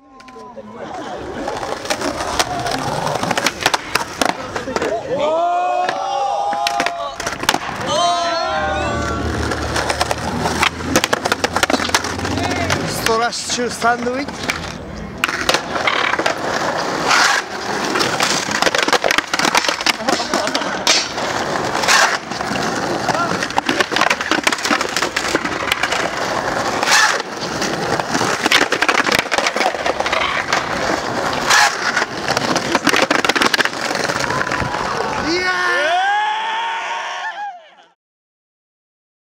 ストラッシュサンドウィッチ